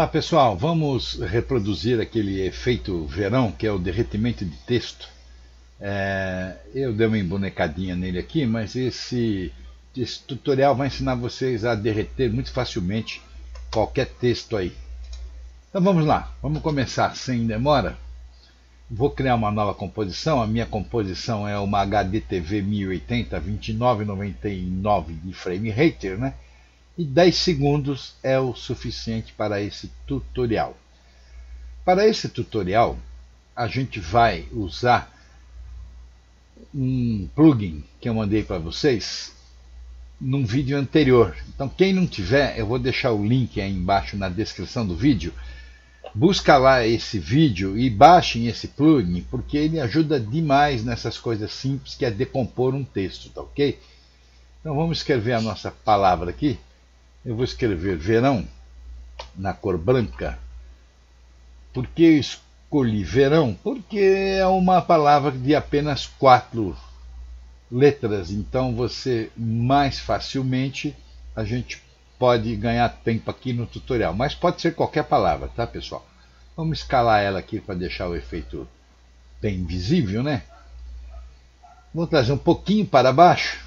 Olá pessoal, vamos reproduzir aquele efeito verão que é o derretimento de texto. É, eu dei uma embonecadinha nele aqui, mas esse, esse, tutorial vai ensinar vocês a derreter muito facilmente qualquer texto aí. Então vamos lá, vamos começar sem demora. Vou criar uma nova composição, a minha composição é uma HDTV 1080 2999 de frame rate, né? e 10 segundos é o suficiente para esse tutorial. Para esse tutorial, a gente vai usar um plugin que eu mandei para vocês num vídeo anterior. Então, quem não tiver, eu vou deixar o link aí embaixo na descrição do vídeo. Busca lá esse vídeo e baixem esse plugin, porque ele ajuda demais nessas coisas simples que é decompor um texto, tá ok? Então vamos escrever a nossa palavra aqui. Eu vou escrever verão na cor branca. Por que eu escolhi verão? Porque é uma palavra de apenas quatro letras, então você mais facilmente a gente pode ganhar tempo aqui no tutorial, mas pode ser qualquer palavra, tá pessoal? Vamos escalar ela aqui para deixar o efeito bem visível, né? Vou trazer um pouquinho para baixo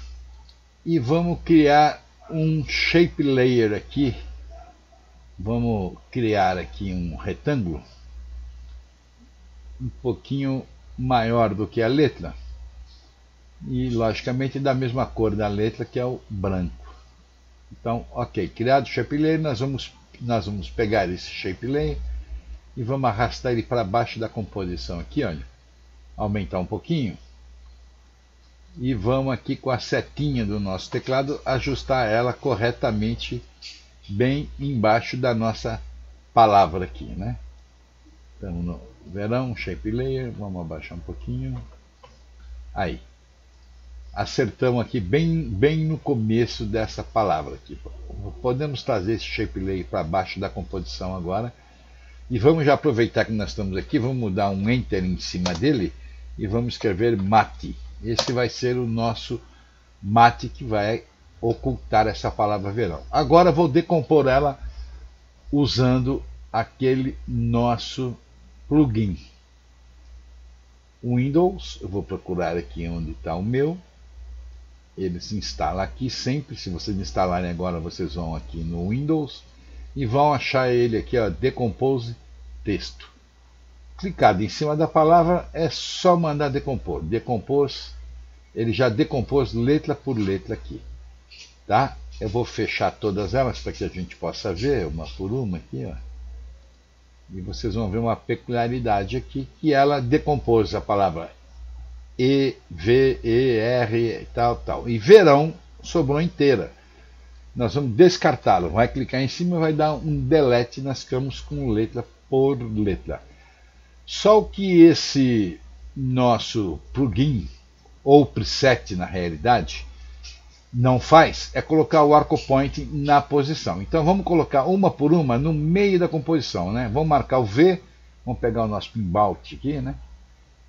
e vamos criar um shape layer aqui. Vamos criar aqui um retângulo um pouquinho maior do que a letra e logicamente da mesma cor da letra que é o branco. Então, ok, criado o shape layer, nós vamos, nós vamos pegar esse shape layer e vamos arrastar ele para baixo da composição aqui, olha. Aumentar um pouquinho e vamos aqui com a setinha do nosso teclado ajustar ela corretamente bem embaixo da nossa palavra aqui, né? Estamos no verão, shape layer, vamos abaixar um pouquinho. Aí. Acertamos aqui bem, bem no começo dessa palavra aqui. Podemos trazer esse shape layer para baixo da composição agora. E vamos já aproveitar que nós estamos aqui, vamos mudar um enter em cima dele e vamos escrever mate. Esse vai ser o nosso mate que vai ocultar essa palavra verão. Agora vou decompor ela usando aquele nosso plugin. Windows, eu vou procurar aqui onde está o meu. Ele se instala aqui sempre. Se vocês instalarem agora, vocês vão aqui no Windows e vão achar ele aqui, ó, Decompose Texto clicado em cima da palavra, é só mandar decompor. Decompôs, ele já decompôs letra por letra aqui. Tá? Eu vou fechar todas elas para que a gente possa ver uma por uma aqui. Ó. E vocês vão ver uma peculiaridade aqui, que ela decompôs a palavra E, V, E, R, tal, tal. E verão sobrou inteira. Nós vamos descartá-lo. Vai clicar em cima e vai dar um delete. Nós ficamos com letra por letra. Só que esse nosso plugin, ou preset na realidade, não faz é colocar o arco point na posição. Então vamos colocar uma por uma no meio da composição. Né? Vamos marcar o V, vamos pegar o nosso pinbout aqui, né?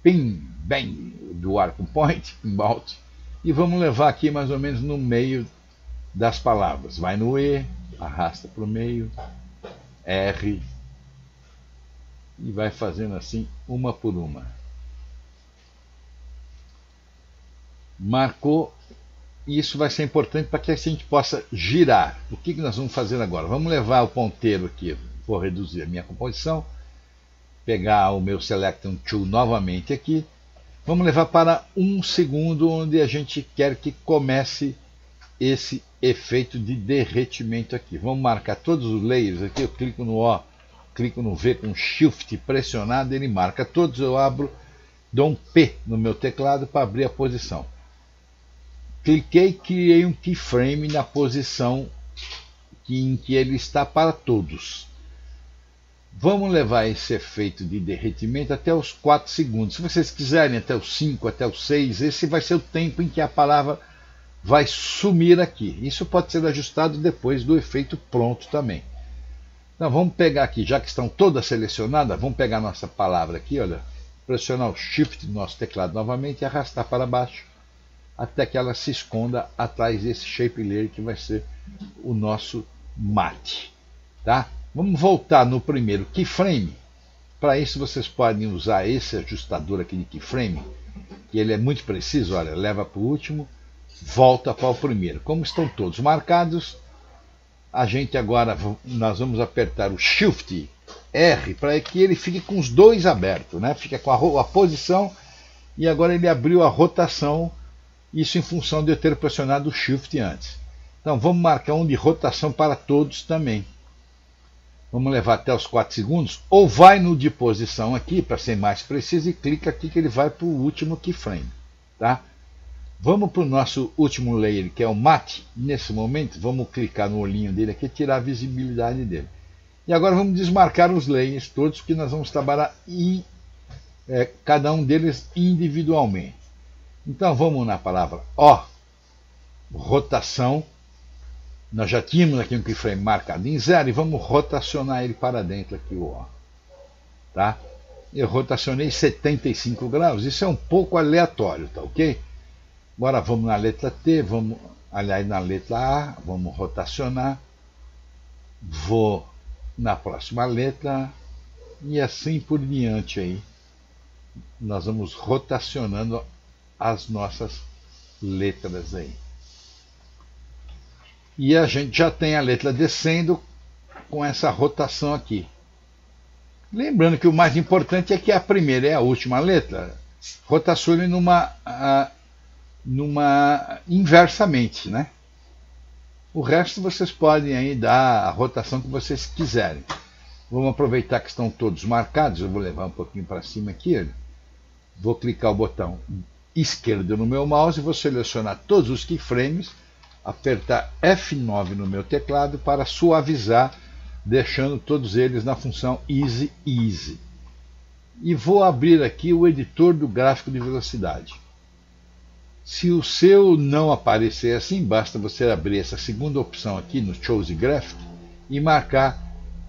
Pin, bem, do arco point, pinbout, e vamos levar aqui mais ou menos no meio das palavras. Vai no E, arrasta para o meio, R, e vai fazendo assim uma por uma. Marcou, e isso vai ser importante para que a gente possa girar. O que, que nós vamos fazer agora? Vamos levar o ponteiro aqui, vou reduzir a minha composição, pegar o meu Selection Tool novamente aqui, vamos levar para um segundo onde a gente quer que comece esse efeito de derretimento aqui. Vamos marcar todos os layers aqui, eu clico no O clico no V com Shift pressionado, ele marca todos. Eu abro, dou um P no meu teclado para abrir a posição. Cliquei, criei um keyframe na posição em que ele está para todos. Vamos levar esse efeito de derretimento até os 4 segundos. Se vocês quiserem, até os 5, até os 6, esse vai ser o tempo em que a palavra vai sumir aqui. Isso pode ser ajustado depois do efeito pronto também. Então vamos pegar aqui, já que estão todas selecionadas, vamos pegar nossa palavra aqui, olha, pressionar o Shift do nosso teclado novamente e arrastar para baixo até que ela se esconda atrás desse shape layer que vai ser o nosso mate. Tá? Vamos voltar no primeiro keyframe. Para isso vocês podem usar esse ajustador aqui de keyframe, que ele é muito preciso, olha, leva para o último, volta para o primeiro. Como estão todos marcados, a gente agora nós vamos apertar o Shift R para que ele fique com os dois abertos, né? Fica com a, a posição e agora ele abriu a rotação, isso em função de eu ter pressionado o Shift antes. Então vamos marcar um de rotação para todos também. Vamos levar até os 4 segundos, ou vai no de posição aqui, para ser mais preciso, e clica aqui que ele vai para o último keyframe. Tá? Vamos para o nosso último layer, que é o mate. Nesse momento, vamos clicar no olhinho dele aqui e tirar a visibilidade dele. E agora vamos desmarcar os layers todos, que nós vamos trabalhar em, é, cada um deles individualmente. Então vamos na palavra O, rotação. Nós já tínhamos aqui um keyframe marcado em zero e vamos rotacionar ele para dentro aqui O. Tá? Eu rotacionei 75 graus, isso é um pouco aleatório, tá ok? Agora vamos na letra T, vamos, aliás, na letra A, vamos rotacionar. Vou na próxima letra e assim por diante aí. Nós vamos rotacionando as nossas letras aí. E a gente já tem a letra descendo com essa rotação aqui. Lembrando que o mais importante é que a primeira e a última letra rotacione numa numa inversamente, né? O resto vocês podem aí dar a rotação que vocês quiserem. Vamos aproveitar que estão todos marcados, eu vou levar um pouquinho para cima aqui, vou clicar o botão esquerdo no meu mouse, vou selecionar todos os keyframes, apertar F9 no meu teclado para suavizar, deixando todos eles na função Easy Easy. E vou abrir aqui o editor do gráfico de velocidade. Se o seu não aparecer assim, basta você abrir essa segunda opção aqui no Choose Graph e marcar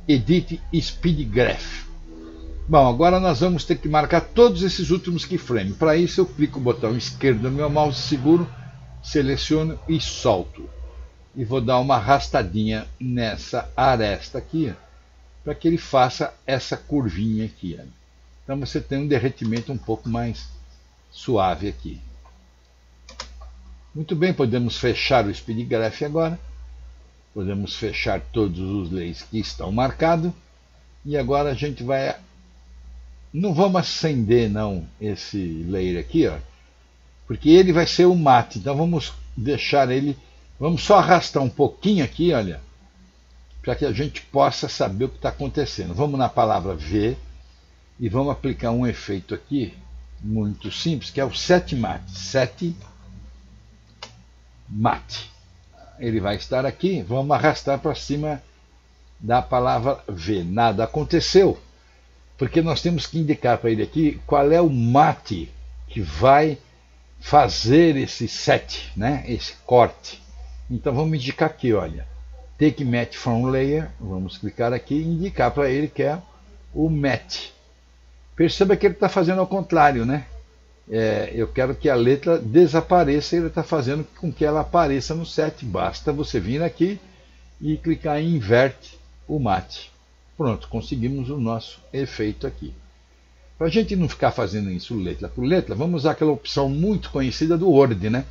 Edit Speed Graph. Bom, agora nós vamos ter que marcar todos esses últimos keyframes. Para isso eu clico o botão esquerdo no meu mouse, seguro, seleciono e solto. E vou dar uma arrastadinha nessa aresta aqui, para que ele faça essa curvinha aqui. Então você tem um derretimento um pouco mais suave aqui. Muito bem, podemos fechar o speedgraph agora. Podemos fechar todos os leis que estão marcados. E agora a gente vai... Não vamos acender não esse layer aqui, ó, porque ele vai ser o mate. Então vamos deixar ele... Vamos só arrastar um pouquinho aqui, olha, para que a gente possa saber o que está acontecendo. Vamos na palavra V e vamos aplicar um efeito aqui muito simples, que é o set mate. Set mate. Ele vai estar aqui, vamos arrastar para cima da palavra V. Nada aconteceu, porque nós temos que indicar para ele aqui qual é o mate que vai fazer esse set, né? esse corte. Então vamos indicar aqui, olha, take mat from layer, vamos clicar aqui e indicar para ele que é o mat. Perceba que ele está fazendo ao contrário, né? é, eu quero que a letra desapareça ele está fazendo com que ela apareça no set. Basta você vir aqui e clicar em inverte o mate. Pronto, conseguimos o nosso efeito aqui. Para a gente não ficar fazendo isso letra por letra, vamos usar aquela opção muito conhecida do Word, né?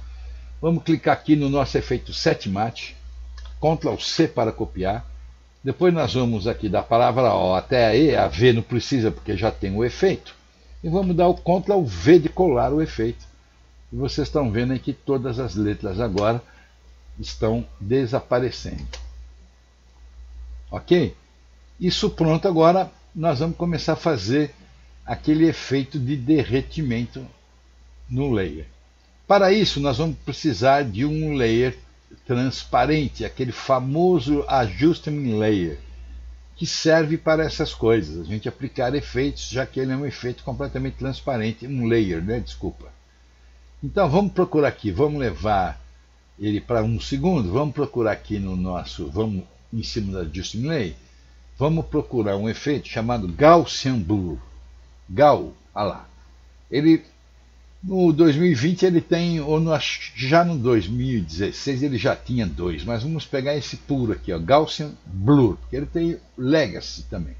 Vamos clicar aqui no nosso efeito set mate, Ctrl C para copiar. Depois nós vamos aqui da palavra O até a E, a V não precisa porque já tem o efeito e vamos dar o Ctrl V de colar o efeito. E vocês estão vendo aí que todas as letras agora estão desaparecendo. Ok? Isso pronto, agora nós vamos começar a fazer aquele efeito de derretimento no layer. Para isso, nós vamos precisar de um layer transparente, aquele famoso Adjustment Layer que serve para essas coisas, a gente aplicar efeitos, já que ele é um efeito completamente transparente, um layer, né? Desculpa. Então vamos procurar aqui, vamos levar ele para um segundo, vamos procurar aqui no nosso, vamos em cima da Justin Lay, vamos procurar um efeito chamado Gaussian Blur. Gauss, olha lá. Ele no 2020 ele tem, ou no, já no 2016 ele já tinha dois, mas vamos pegar esse puro aqui, ó, Gaussian Blur, que ele tem Legacy também.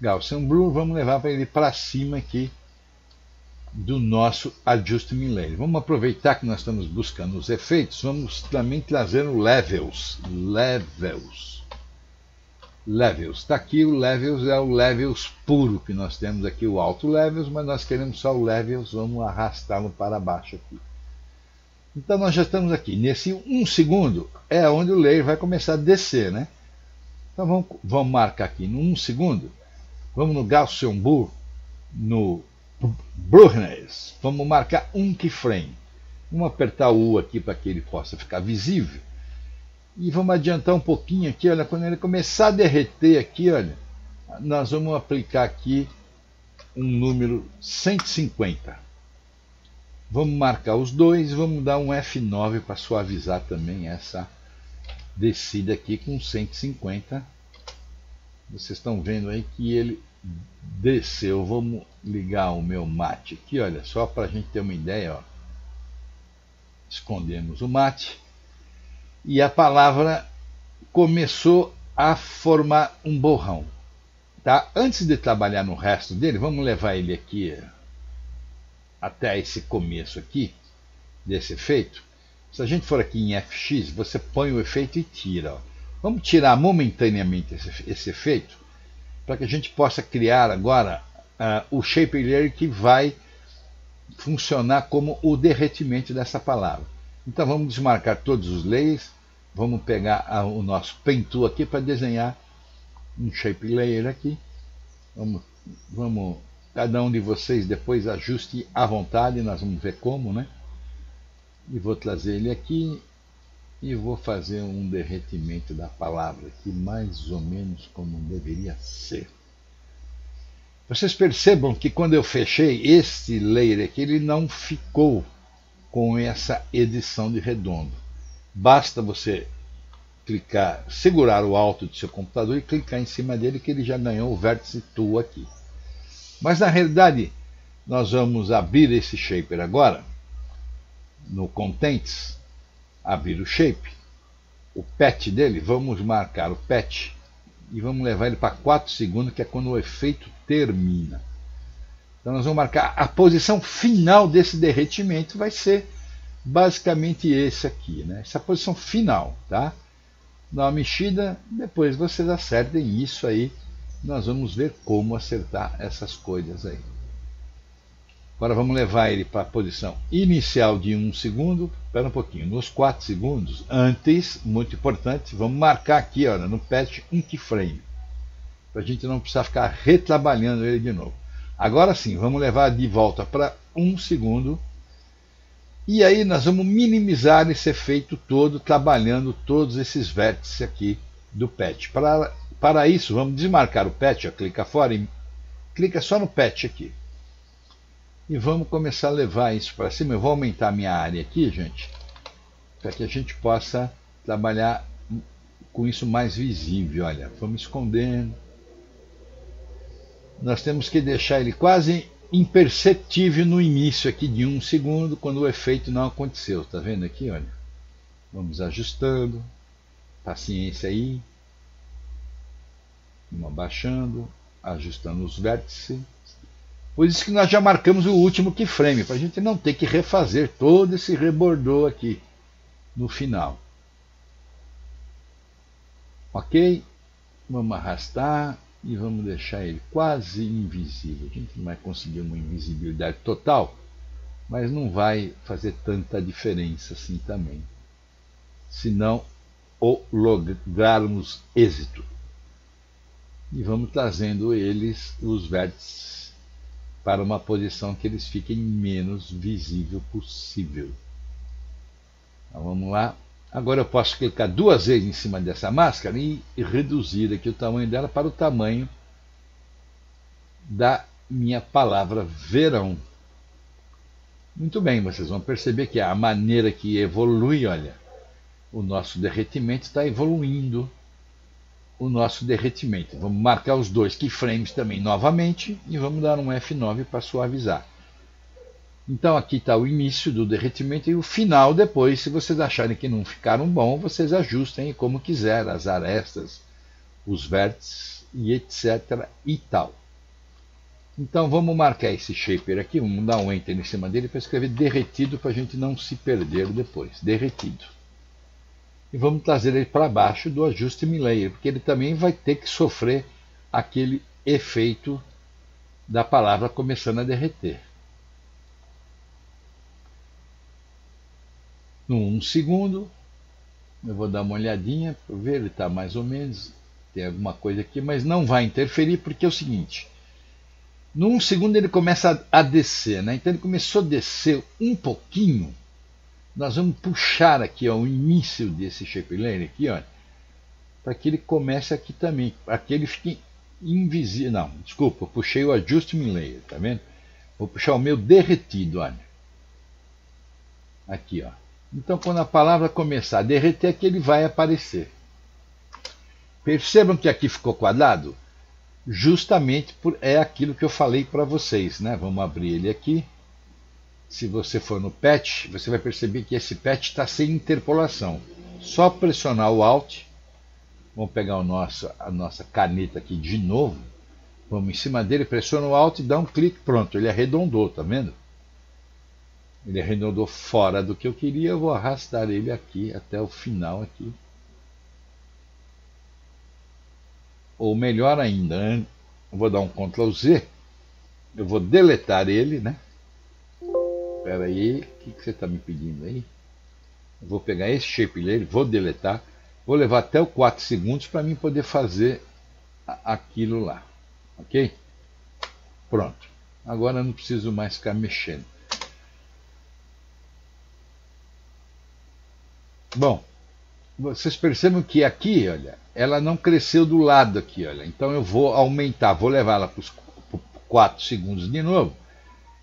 Gaussian Blur, vamos levar para ele para cima aqui do nosso Adjustment Layer. Vamos aproveitar que nós estamos buscando os efeitos, vamos também trazer o Levels. Levels levels. Está aqui o levels, é o levels puro que nós temos aqui, o alto levels, mas nós queremos só o levels, vamos arrastá-lo para baixo aqui. Então nós já estamos aqui. Nesse um segundo é onde o layer vai começar a descer, né? Então vamos, vamos marcar aqui no um segundo. Vamos no Gaussian Blur, no Brughness. Vamos marcar um keyframe. Vamos apertar o U aqui para que ele possa ficar visível. E vamos adiantar um pouquinho aqui, olha, quando ele começar a derreter aqui, olha, nós vamos aplicar aqui um número 150. Vamos marcar os dois, vamos dar um F9 para suavizar também essa descida aqui com 150. Vocês estão vendo aí que ele desceu. Vamos ligar o meu mate aqui, olha, só para a gente ter uma ideia. Ó. Escondemos o mate e a palavra começou a formar um borrão. Tá? Antes de trabalhar no resto dele, vamos levar ele aqui até esse começo aqui, desse efeito. Se a gente for aqui em FX, você põe o efeito e tira. Ó. Vamos tirar momentaneamente esse, esse efeito, para que a gente possa criar agora uh, o shape layer que vai funcionar como o derretimento dessa palavra. Então vamos desmarcar todos os layers vamos pegar a, o nosso Pen Tool aqui para desenhar um shape layer aqui. Vamos, vamos, cada um de vocês depois ajuste à vontade, nós vamos ver como, né? E vou trazer ele aqui e vou fazer um derretimento da palavra aqui, mais ou menos como deveria ser. Vocês percebam que quando eu fechei este layer aqui, ele não ficou com essa edição de redondo. Basta você clicar, segurar o alto do seu computador e clicar em cima dele que ele já ganhou o vértice tool aqui. Mas na realidade, nós vamos abrir esse shaper agora no contents, abrir o shape, o pet dele, vamos marcar o pet e vamos levar ele para 4 segundos, que é quando o efeito termina. Então nós vamos marcar a posição final desse derretimento vai ser basicamente esse aqui, né? essa posição final. Tá? Dá uma mexida, depois vocês acertem isso aí. Nós vamos ver como acertar essas coisas aí. Agora vamos levar ele para a posição inicial de 1 um segundo. Espera um pouquinho, nos 4 segundos, antes, muito importante, vamos marcar aqui olha, no patch um keyframe. Para a gente não precisar ficar retrabalhando ele de novo. Agora sim, vamos levar de volta para 1 um segundo e aí nós vamos minimizar esse efeito todo, trabalhando todos esses vértices aqui do patch. Para, para isso, vamos desmarcar o patch, ó, clica fora e clica só no patch aqui. E vamos começar a levar isso para cima. Eu vou aumentar a minha área aqui, gente, para que a gente possa trabalhar com isso mais visível. Olha, vamos escondendo. Nós temos que deixar ele quase imperceptível no início aqui de um segundo, quando o efeito não aconteceu. Está vendo aqui? Olha. Vamos ajustando. Paciência aí. Vamos abaixando, ajustando os vértices. Por isso que nós já marcamos o último keyframe, para a gente não ter que refazer todo esse rebordô aqui no final. Ok? Vamos arrastar e vamos deixar ele quase invisível. A gente não vai conseguir uma invisibilidade total, mas não vai fazer tanta diferença assim também. Se não lograrmos êxito. E vamos trazendo eles, os vértices, para uma posição que eles fiquem menos visível possível. Então vamos lá. Agora eu posso clicar duas vezes em cima dessa máscara e reduzir aqui o tamanho dela para o tamanho da minha palavra verão. Muito bem, vocês vão perceber que a maneira que evolui, olha, o nosso derretimento está evoluindo o nosso derretimento. Vamos marcar os dois keyframes também novamente e vamos dar um F9 para suavizar. Então aqui está o início do derretimento e o final depois, se vocês acharem que não ficaram bom, vocês ajustem como quiser, as arestas, os vértices e etc e tal. Então vamos marcar esse shaper aqui, vamos dar um enter em cima dele para escrever derretido para a gente não se perder depois, derretido. E vamos trazer ele para baixo do ajuste layer, porque ele também vai ter que sofrer aquele efeito da palavra começando a derreter. No um segundo, eu vou dar uma olhadinha para ver, ele está mais ou menos, tem alguma coisa aqui, mas não vai interferir porque é o seguinte, num segundo ele começa a, descer, né? Então ele começou a descer um pouquinho. Nós vamos puxar aqui ó, o início desse shape layer aqui, ó, para que ele comece aqui também, para que ele fique invisível. Não, desculpa, eu puxei o adjustment layer, tá vendo? Vou puxar o meu derretido, olha. Aqui, ó. Então quando a palavra começar a derreter aqui ele vai aparecer. Percebam que aqui ficou quadrado? justamente por é aquilo que eu falei para vocês, né? Vamos abrir ele aqui. Se você for no patch, você vai perceber que esse patch está sem interpolação. Só pressionar o Alt. Vamos pegar o nosso, a nossa caneta aqui de novo. Vamos em cima dele, pressiona o Alt e dá um clique. Pronto, ele arredondou, tá vendo? Ele arredondou fora do que eu queria. Eu vou arrastar ele aqui até o final aqui. ou melhor ainda, eu vou dar um Ctrl Z, eu vou deletar ele, né? Espera aí, o que, que você está me pedindo aí? Eu vou pegar esse shape dele, vou deletar, vou levar até o 4 segundos para mim poder fazer aquilo lá, ok? Pronto, agora não preciso mais ficar mexendo. Bom, vocês percebem que aqui, olha, ela não cresceu do lado aqui, olha. Então eu vou aumentar, vou levar ela para os 4 segundos de novo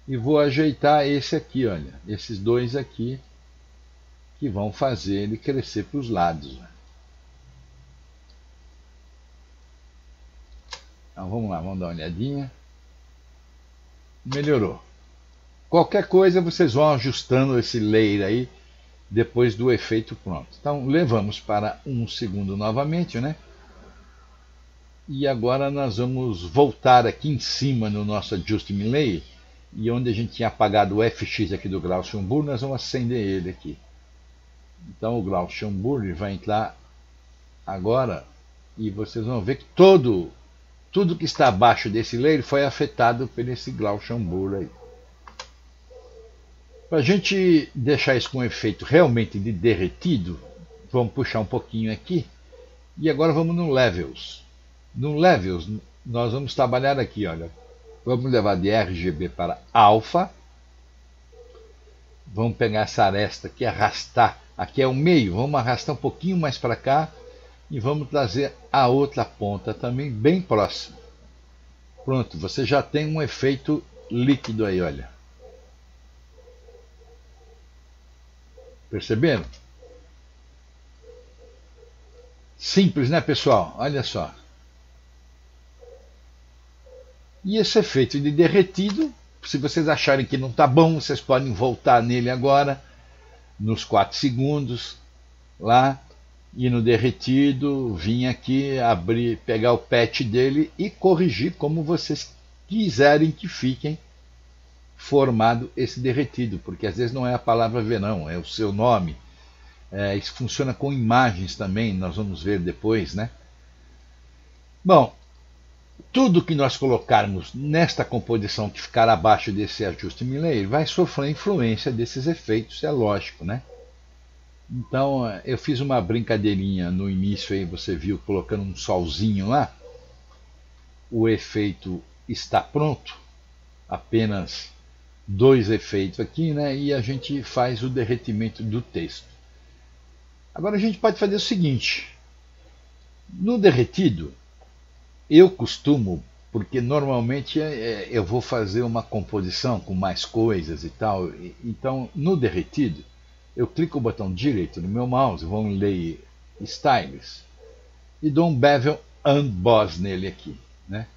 e vou ajeitar esse aqui, olha, esses dois aqui que vão fazer ele crescer para os lados. Então vamos lá, vamos dar uma olhadinha. Melhorou. Qualquer coisa vocês vão ajustando esse layer aí depois do efeito pronto. Então levamos para um segundo novamente, né? E agora nós vamos voltar aqui em cima no nosso Adjustment Layer e onde a gente tinha apagado o FX aqui do Gaussian Blur, nós vamos acender ele aqui. Então o Gaussian Blur vai entrar agora e vocês vão ver que todo tudo que está abaixo desse layer foi afetado por esse Gaussian Blur aí. Para a gente deixar isso com um efeito realmente de derretido, vamos puxar um pouquinho aqui. E agora vamos no Levels. No Levels, nós vamos trabalhar aqui, olha. Vamos levar de RGB para alfa. Vamos pegar essa aresta aqui, arrastar. Aqui é o meio, vamos arrastar um pouquinho mais para cá. E vamos trazer a outra ponta também bem próxima. Pronto, você já tem um efeito líquido aí, olha. Perceberam? Simples, né, pessoal? Olha só. E esse efeito de derretido, se vocês acharem que não está bom, vocês podem voltar nele agora, nos 4 segundos, lá, e no derretido, vir aqui, abrir, pegar o patch dele e corrigir como vocês quiserem que fiquem formado esse derretido, porque às vezes não é a palavra verão, é o seu nome. É, isso funciona com imagens também, nós vamos ver depois, né? Bom, tudo que nós colocarmos nesta composição que ficar abaixo desse ajuste Miller vai sofrer influência desses efeitos, é lógico, né? Então, eu fiz uma brincadeirinha no início aí, você viu, colocando um solzinho lá. O efeito está pronto, apenas dois efeitos aqui, né? E a gente faz o derretimento do texto. Agora a gente pode fazer o seguinte: no derretido, eu costumo, porque normalmente é, é, eu vou fazer uma composição com mais coisas e tal, então no derretido, eu clico o botão direito no meu mouse, vou ler Styles, e dou um bevel unboss nele aqui. Né?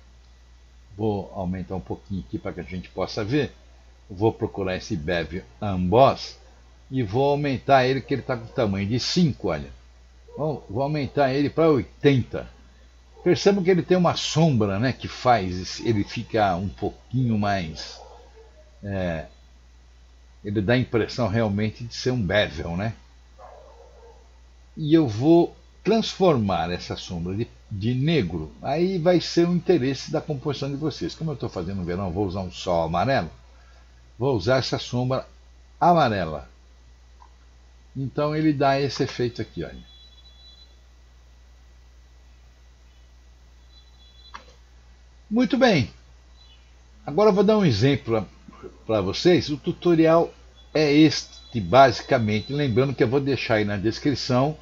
Vou aumentar um pouquinho aqui para que a gente possa ver. Vou procurar esse bevel unboss e vou aumentar ele, que ele está com tamanho de 5, olha. Vou, vou aumentar ele para 80. Percebam que ele tem uma sombra né, que faz ele ficar um pouquinho mais. É, ele dá a impressão realmente de ser um bevel, né? E eu vou transformar essa sombra de, de negro. Aí vai ser o interesse da composição de vocês. Como eu estou fazendo no verão, vou usar um sol amarelo. Vou usar essa sombra amarela. Então ele dá esse efeito aqui, olha. Muito bem. Agora vou dar um exemplo para vocês. O tutorial é este, basicamente. Lembrando que eu vou deixar aí na descrição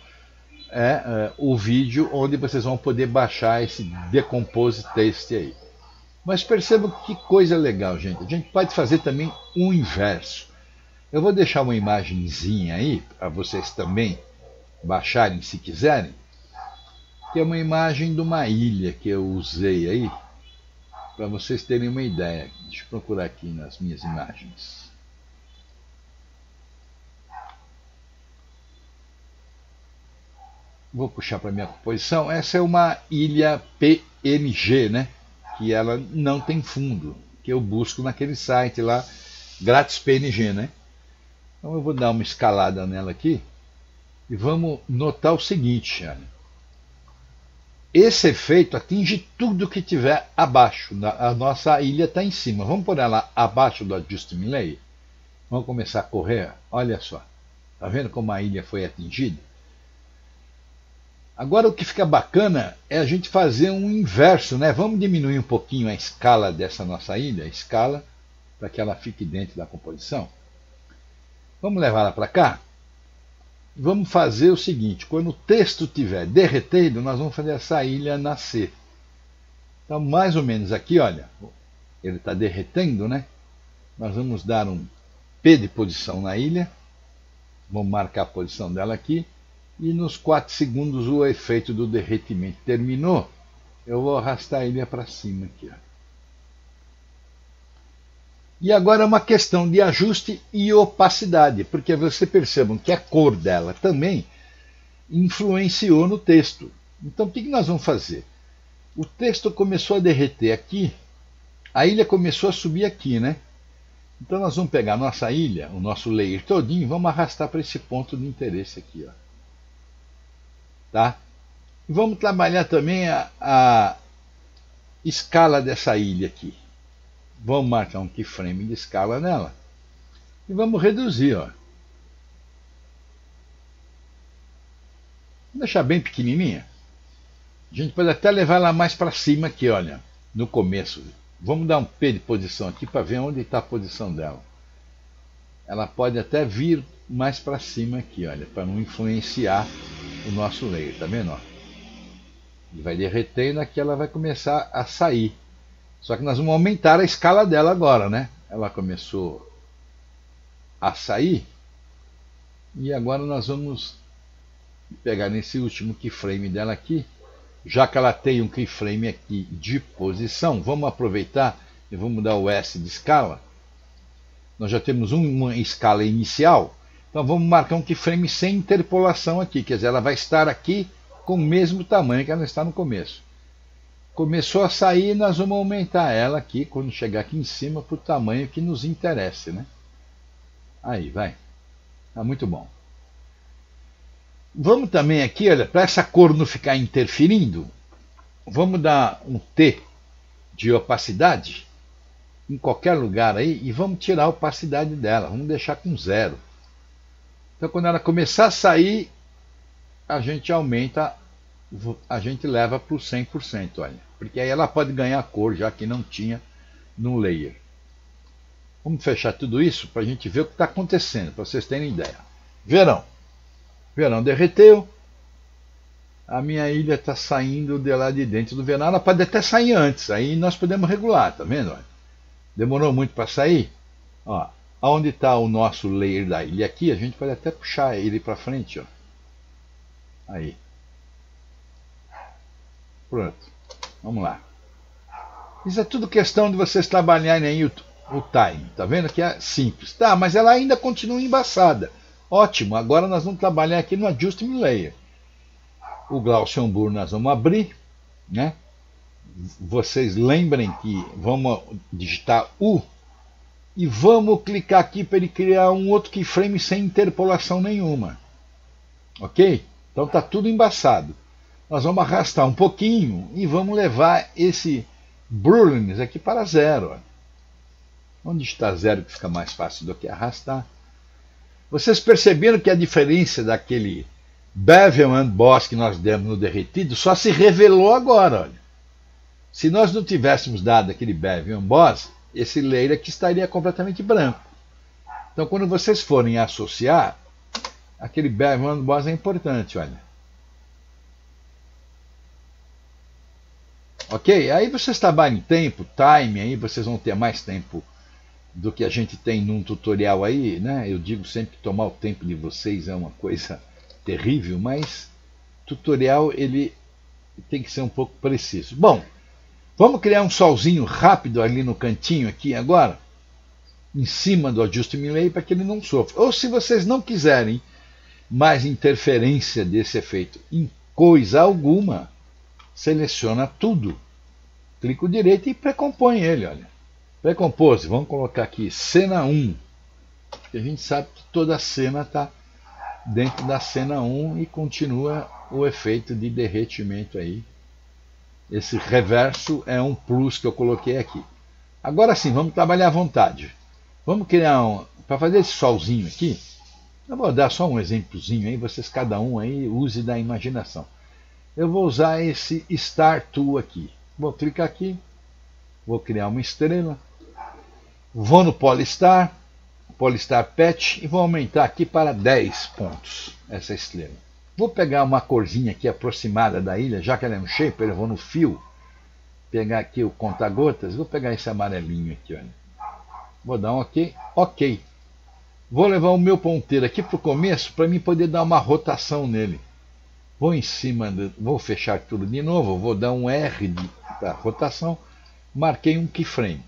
é, é, o vídeo onde vocês vão poder baixar esse Decompose Test aí. Mas percebam que coisa legal, gente. A gente pode fazer também o inverso. Eu vou deixar uma imagenzinha aí para vocês também baixarem se quiserem, que é uma imagem de uma ilha que eu usei aí para vocês terem uma ideia. Deixa eu procurar aqui nas minhas imagens. Vou puxar para minha composição. Essa é uma ilha PNG, né? Que ela não tem fundo, que eu busco naquele site lá, grátis PNG, né? Então eu vou dar uma escalada nela aqui e vamos notar o seguinte. Esse efeito atinge tudo que tiver abaixo. A nossa ilha está em cima. Vamos pôr ela abaixo do Adjustment Layer. Vamos começar a correr. Olha só. Está vendo como a ilha foi atingida? Agora o que fica bacana é a gente fazer um inverso, né? Vamos diminuir um pouquinho a escala dessa nossa ilha, a escala, para que ela fique dentro da composição. Vamos levar ela para cá? Vamos fazer o seguinte: quando o texto estiver derretendo, nós vamos fazer essa ilha nascer. Então, mais ou menos aqui, olha, ele está derretendo, né? Nós vamos dar um P de posição na ilha. Vamos marcar a posição dela aqui. E nos 4 segundos o efeito do derretimento terminou. Eu vou arrastar a ilha para cima aqui. Ó. E agora é uma questão de ajuste e opacidade, porque você percebam que a cor dela também influenciou no texto. Então o que nós vamos fazer? O texto começou a derreter aqui, a ilha começou a subir aqui, né? Então nós vamos pegar a nossa ilha, o nosso layer todinho, e vamos arrastar para esse ponto de interesse aqui, ó. Tá? E vamos trabalhar também a, a escala dessa ilha aqui. Vamos marcar um keyframe de escala nela. E vamos reduzir. Ó. Vou deixar bem pequenininha. A gente pode até levar ela mais para cima aqui, olha, no começo. Vamos dar um P de posição aqui para ver onde está a posição dela. Ela pode até vir mais para cima aqui, olha, para não influenciar o nosso layer, tá vendo? Ele vai derretendo aqui, ela vai começar a sair. Só que nós vamos aumentar a escala dela agora, né? Ela começou a sair. E agora nós vamos pegar nesse último keyframe dela aqui. Já que ela tem um keyframe aqui de posição, vamos aproveitar e vamos dar o S de escala. Nós já temos uma escala inicial. Então vamos marcar um keyframe sem interpolação aqui. Quer dizer, ela vai estar aqui com o mesmo tamanho que ela está no começo começou a sair, nós vamos aumentar ela aqui, quando chegar aqui em cima, para o tamanho que nos interessa. Né? Aí, vai. Tá muito bom. Vamos também aqui, olha, para essa cor não ficar interferindo, vamos dar um T de opacidade em qualquer lugar aí e vamos tirar a opacidade dela, vamos deixar com zero. Então quando ela começar a sair, a gente aumenta a gente leva para o 100%, olha. Porque aí ela pode ganhar cor, já que não tinha no layer. Vamos fechar tudo isso para a gente ver o que está acontecendo, para vocês terem ideia. Verão. Verão derreteu. A minha ilha está saindo de lá de dentro do verão. Ela pode até sair antes, aí nós podemos regular, tá vendo? Demorou muito para sair? Ó, onde está o nosso layer da ilha aqui, a gente pode até puxar ele para frente. Ó. Aí. Pronto. Vamos lá. Isso é tudo questão de vocês trabalharem aí o, o time. Tá vendo que é simples. Tá, mas ela ainda continua embaçada. Ótimo, agora nós vamos trabalhar aqui no Adjustment Layer. O Gaussian Blur nós vamos abrir, né? Vocês lembrem que vamos digitar U e vamos clicar aqui para ele criar um outro keyframe sem interpolação nenhuma. Ok? Então está tudo embaçado. Nós vamos arrastar um pouquinho e vamos levar esse Brulins aqui para zero. Onde está zero que fica mais fácil do que arrastar. Vocês perceberam que a diferença daquele Bevel and Boss que nós demos no derretido só se revelou agora. Olha. Se nós não tivéssemos dado aquele Bevel and Boss, esse layer aqui estaria completamente branco. Então, quando vocês forem associar, aquele Bevel and Boss é importante, olha. Ok? Aí vocês trabalham em tempo, time, aí vocês vão ter mais tempo do que a gente tem num tutorial aí, né? Eu digo sempre que tomar o tempo de vocês é uma coisa terrível, mas tutorial ele tem que ser um pouco preciso. Bom, vamos criar um solzinho rápido ali no cantinho aqui agora, em cima do ajuste layer para que ele não sofra. Ou se vocês não quiserem mais interferência desse efeito em coisa alguma, seleciona tudo, clico direito e precompõe ele, olha. Precompose, vamos colocar aqui cena 1. a gente sabe que toda cena está dentro da cena 1 e continua o efeito de derretimento aí. Esse reverso é um plus que eu coloquei aqui. Agora sim, vamos trabalhar à vontade. Vamos criar um. Para fazer esse solzinho aqui, eu vou dar só um exemplozinho aí, vocês cada um aí use da imaginação eu vou usar esse Star Tool aqui. Vou clicar aqui, vou criar uma estrela, vou no Polystar, Polystar Patch e vou aumentar aqui para 10 pontos essa estrela. Vou pegar uma corzinha aqui aproximada da ilha, já que ela é um shaper, eu vou no fio, pegar aqui o conta-gotas, vou pegar esse amarelinho aqui, olha. Vou dar um OK, OK. Vou levar o meu ponteiro aqui para o começo para mim poder dar uma rotação nele. Vou em cima, de, vou fechar tudo de novo, vou dar um R da rotação, marquei um keyframe.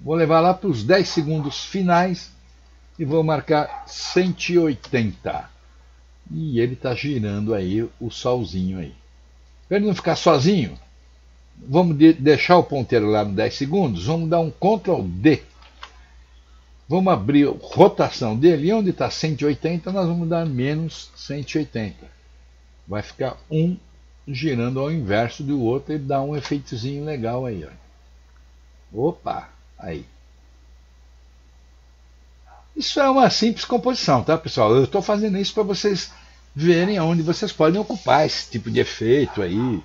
Vou levar lá para os 10 segundos finais e vou marcar 180. E ele está girando aí o solzinho aí. Para ele não ficar sozinho, vamos de deixar o ponteiro lá no 10 segundos, vamos dar um Ctrl D. Vamos abrir a rotação dele, e onde está 180, nós vamos dar menos 180 vai ficar um girando ao inverso do outro e dá um efeitozinho legal aí. Ó. Opa, aí. Isso é uma simples composição, tá, pessoal? Eu estou fazendo isso para vocês verem aonde vocês podem ocupar esse tipo de efeito aí.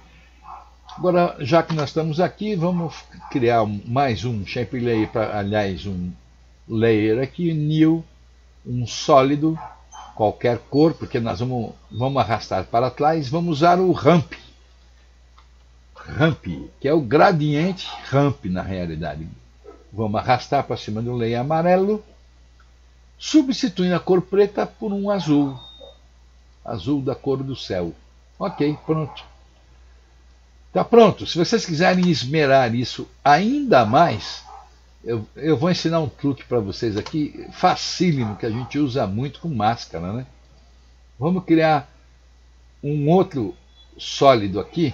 Agora, já que nós estamos aqui, vamos criar mais um shape layer, pra, aliás, um layer aqui, new, um sólido qualquer cor, porque nós vamos, vamos arrastar para trás, vamos usar o ramp. Ramp, que é o gradiente ramp na realidade. Vamos arrastar para cima do leia amarelo, substituindo a cor preta por um azul. Azul da cor do céu. Ok, pronto. Está pronto. Se vocês quiserem esmerar isso ainda mais, eu, eu vou ensinar um truque para vocês aqui, facílimo, que a gente usa muito com máscara. Né? Vamos criar um outro sólido aqui,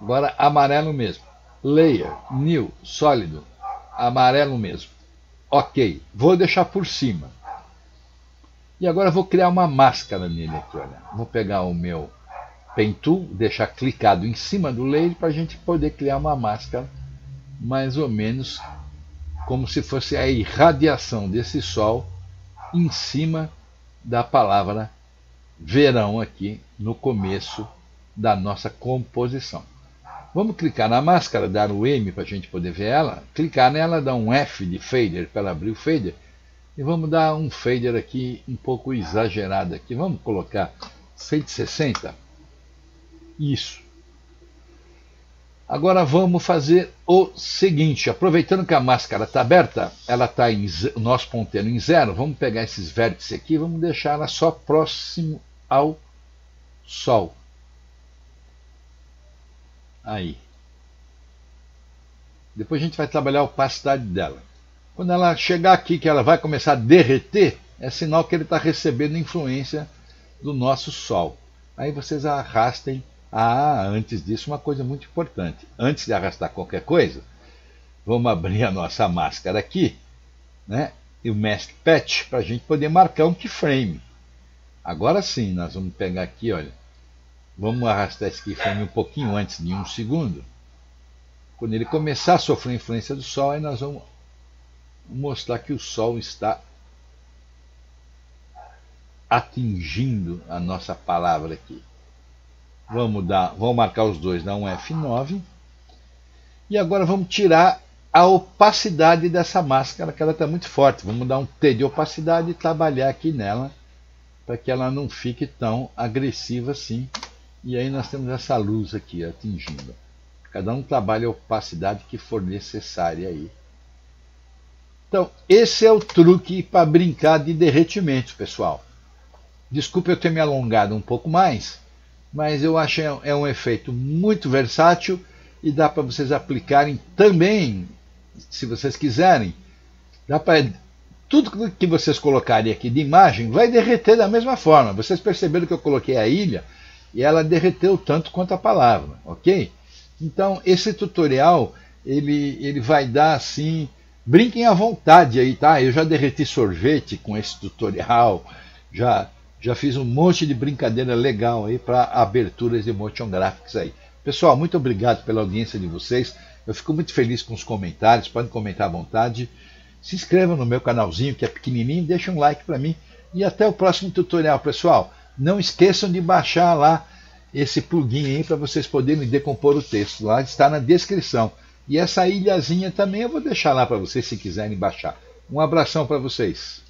agora amarelo mesmo. Layer, new, sólido, amarelo mesmo. Ok, vou deixar por cima. E agora vou criar uma máscara nele aqui, olha. Vou pegar o meu Pen Tool, deixar clicado em cima do layer para a gente poder criar uma máscara mais ou menos como se fosse a irradiação desse sol em cima da palavra verão aqui no começo da nossa composição. Vamos clicar na máscara, dar o M para a gente poder ver ela, clicar nela, dar um F de fader para ela abrir o fader, e vamos dar um fader aqui um pouco exagerado aqui. Vamos colocar 160. Isso. Agora vamos fazer o seguinte, aproveitando que a máscara está aberta, ela está em o nosso ponteiro em zero, vamos pegar esses vértices aqui vamos deixar ela só próximo ao Sol. Aí. Depois a gente vai trabalhar a opacidade dela. Quando ela chegar aqui, que ela vai começar a derreter, é sinal que ele está recebendo influência do nosso Sol. Aí vocês arrastem. Ah, antes disso, uma coisa muito importante. Antes de arrastar qualquer coisa, vamos abrir a nossa máscara aqui, né? E o Mask Patch para a gente poder marcar um keyframe. Agora sim, nós vamos pegar aqui, olha. Vamos arrastar esse keyframe um pouquinho antes de um segundo. Quando ele começar a sofrer influência do Sol, aí nós vamos mostrar que o Sol está atingindo a nossa palavra aqui. Vamos dar, vamos marcar os dois, dar um F9. E agora vamos tirar a opacidade dessa máscara, que ela está muito forte. Vamos dar um T de opacidade e trabalhar aqui nela, para que ela não fique tão agressiva assim. E aí nós temos essa luz aqui atingindo. Cada um trabalha a opacidade que for necessária aí. Então, esse é o truque para brincar de derretimento, pessoal. Desculpe eu ter me alongado um pouco mais, mas eu acho é um efeito muito versátil e dá para vocês aplicarem também, se vocês quiserem. Dá para tudo que vocês colocarem aqui de imagem vai derreter da mesma forma. Vocês perceberam que eu coloquei a ilha e ela derreteu tanto quanto a palavra, ok? Então esse tutorial ele, ele vai dar assim, brinquem à vontade aí, tá? Eu já derreti sorvete com esse tutorial, já já fiz um monte de brincadeira legal aí para aberturas de motion graphics aí. Pessoal, muito obrigado pela audiência de vocês. Eu fico muito feliz com os comentários. Podem comentar à vontade. Se inscrevam no meu canalzinho que é pequenininho, deixa um like para mim e até o próximo tutorial, pessoal. Não esqueçam de baixar lá esse plugin para vocês poderem decompor o texto. Lá está na descrição. E essa ilhazinha também eu vou deixar lá para vocês se quiserem baixar. Um abração para vocês.